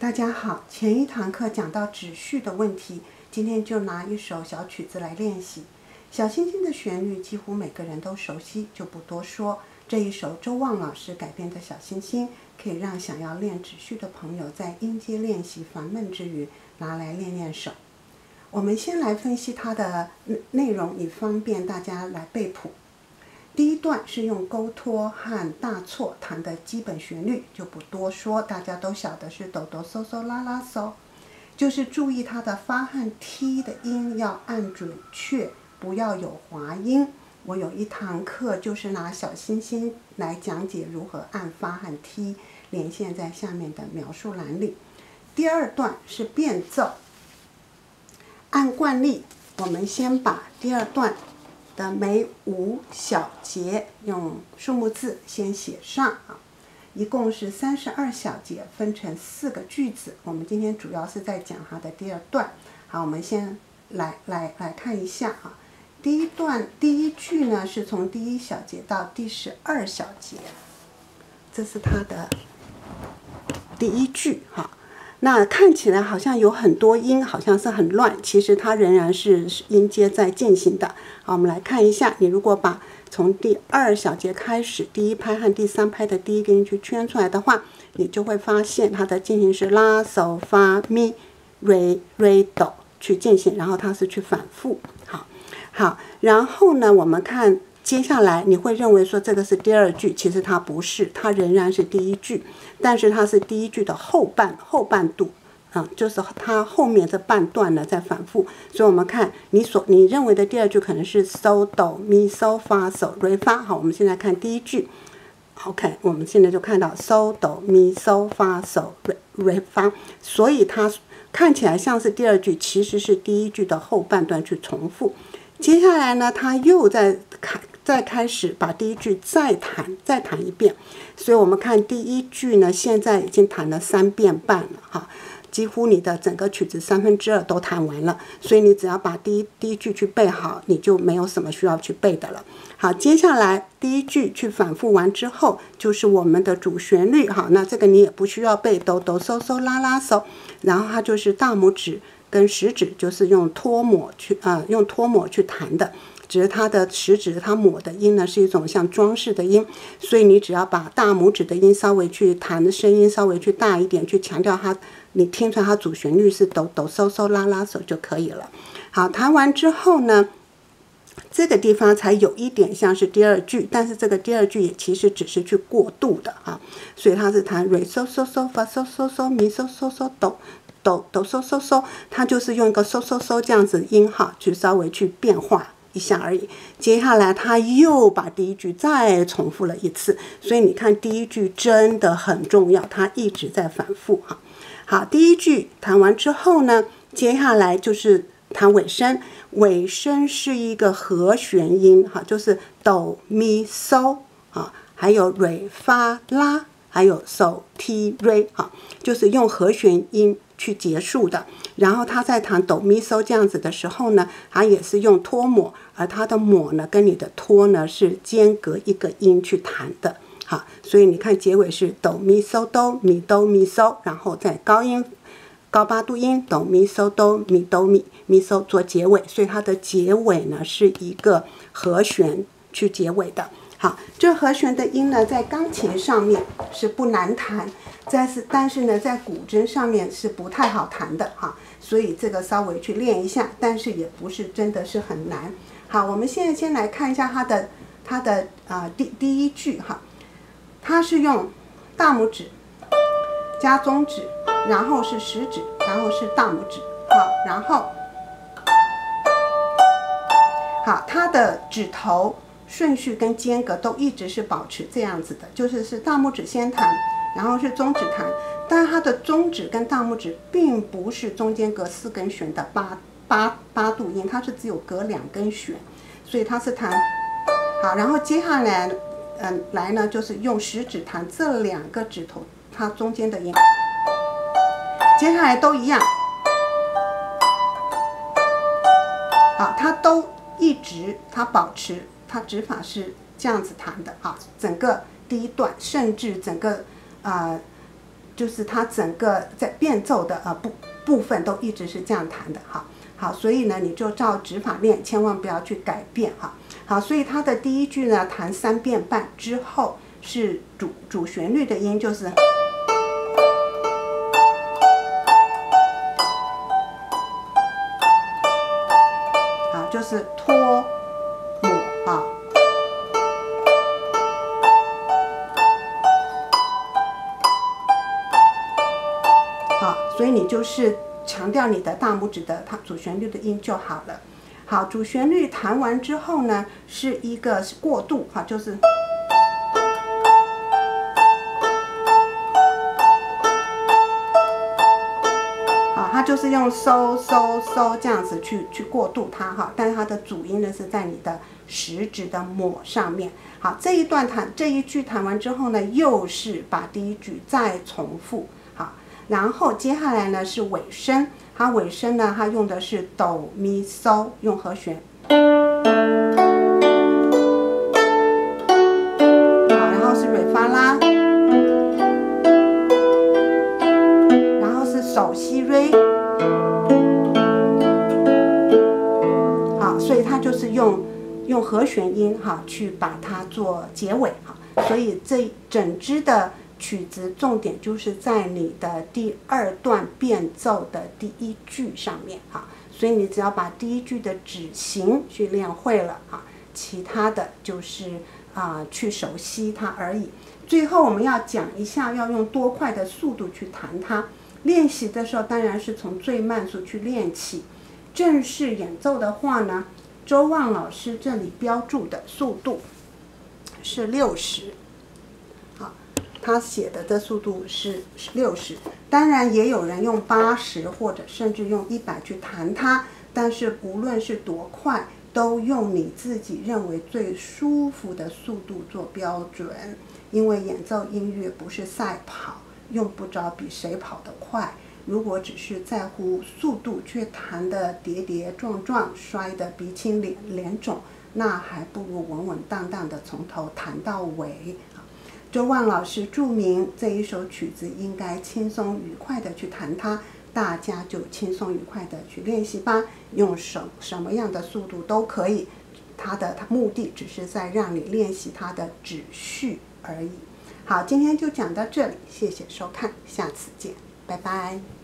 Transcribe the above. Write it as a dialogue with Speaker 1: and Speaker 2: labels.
Speaker 1: 大家好，前一堂课讲到指序的问题，今天就拿一首小曲子来练习。小星星的旋律几乎每个人都熟悉，就不多说。这一首周望老师改编的小星星，可以让想要练指序的朋友在音阶练习烦闷之余拿来练练手。我们先来分析它的内容，以方便大家来背谱。第一段是用勾托和大错弹的基本旋律，就不多说，大家都晓得是哆哆嗦嗦拉拉嗦，就是注意它的发和 T 的音要按准确，不要有滑音。我有一堂课就是拿小星星来讲解如何按发和 T，连线在下面的描述栏里。第二段是变奏，按惯例，我们先把第二段。的每五小节用数目字先写上啊，一共是三十二小节，分成四个句子。我们今天主要是在讲它的第二段。好，我们先来来来看一下啊。第一段第一句呢，是从第一小节到第十二小节，这是它的第一句哈。那看起来好像有很多音，好像是很乱，其实它仍然是音阶在进行的。好，我们来看一下，你如果把从第二小节开始第一拍和第三拍的第一个音去圈出来的话，你就会发现它的进行是拉、嗦、发、咪、瑞、瑞、哆去进行，然后它是去反复。好，好，然后呢，我们看。接下来你会认为说这个是第二句，其实它不是，它仍然是第一句，但是它是第一句的后半后半度，啊，就是它后面这半段呢在反复。所以我们看你所你认为的第二句可能是 so do mi so fa so re fa。好，我们现在看第一句，OK，我们现在就看到 so do mi so fa so re re fa，所以它看起来像是第二句，其实是第一句的后半段去重复。接下来呢，它又在看。再开始把第一句再弹，再弹一遍。所以我们看第一句呢，现在已经弹了三遍半了哈，几乎你的整个曲子三分之二都弹完了。所以你只要把第一第一句去背好，你就没有什么需要去背的了。好，接下来第一句去反复完之后，就是我们的主旋律哈。那这个你也不需要背，哆哆嗦嗦拉拉嗦，然后它就是大拇指跟食指就是用托抹去啊，用托抹去弹的。只是它的食指，它抹的音呢是一种像装饰的音，所以你只要把大拇指的音稍微去弹的声音稍微去大一点，去强调它，你听出来它主旋律是哆哆嗦嗦拉拉手就可以了。好，弹完之后呢，这个地方才有一点像是第二句，但是这个第二句也其实只是去过渡的哈，所以它是弹瑞嗦嗦嗦发嗦嗦嗦咪嗦嗦嗦哆哆哆嗦嗦嗦，它就是用一个嗦嗦嗦这样子音哈去稍微去变化。一下而已，接下来他又把第一句再重复了一次，所以你看第一句真的很重要，他一直在反复哈。好，第一句弹完之后呢，接下来就是弹尾声，尾声是一个和弦音哈，就是哆咪嗦啊，还有瑞发拉，还有嗦提瑞哈，就是用和弦音。去结束的，然后他在弹哆咪嗦这样子的时候呢，他也是用托抹，而他的抹呢跟你的托呢是间隔一个音去弹的，好，所以你看结尾是哆咪嗦哆咪哆咪嗦，然后在高音高八度音哆咪嗦哆咪哆咪咪嗦做结尾，所以它的结尾呢是一个和弦去结尾的。好，这和弦的音呢，在钢琴上面是不难弹，但是但是呢，在古筝上面是不太好弹的哈，所以这个稍微去练一下，但是也不是真的是很难。好，我们现在先来看一下它的它的啊第第一句哈，它是用大拇指加中指，然后是食指，然后是大拇指，好，然后好，它的指头。顺序跟间隔都一直是保持这样子的，就是是大拇指先弹，然后是中指弹，但它的中指跟大拇指并不是中间隔四根弦的八八八度音，它是只有隔两根弦，所以它是弹好，然后接下来，嗯，来呢就是用食指弹这两个指头它中间的音，接下来都一样，好，它都一直它保持。它指法是这样子弹的啊，整个第一段，甚至整个啊就是它整个在变奏的呃部部分都一直是这样弹的哈。好，所以呢，你就照指法练，千万不要去改变哈。好，所以它的第一句呢，弹三遍半之后是主主旋律的音，就是，啊，就是托所以你就是强调你的大拇指的它主旋律的音就好了。好，主旋律弹完之后呢，是一个过渡哈，就是，好，它就是用收收收这样子去去过渡它哈，但是它的主音呢是在你的食指的抹上面。好，这一段弹这一句弹完之后呢，又是把第一句再重复。然后接下来呢是尾声，它尾声呢，它用的是哆咪嗦，用和弦。好，然后是瑞发啦，然后是手西瑞。好，所以它就是用用和弦音哈去把它做结尾哈，所以这整支的。曲子重点就是在你的第二段变奏的第一句上面哈，所以你只要把第一句的指型去练会了啊，其他的就是啊去熟悉它而已。最后我们要讲一下要用多快的速度去弹它。练习的时候当然是从最慢速去练起，正式演奏的话呢，周望老师这里标注的速度是六十。他写的的速度是六十，当然也有人用八十或者甚至用一百去弹它，但是无论是多快，都用你自己认为最舒服的速度做标准。因为演奏音乐不是赛跑，用不着比谁跑得快。如果只是在乎速度，却弹得跌跌撞撞，摔得鼻青脸脸肿，那还不如稳稳当当的从头弹到尾。周望老师注明这一首曲子应该轻松愉快的去弹它，大家就轻松愉快的去练习吧，用什什么样的速度都可以，它的目的只是在让你练习它的指序而已。好，今天就讲到这里，谢谢收看，下次见，拜拜。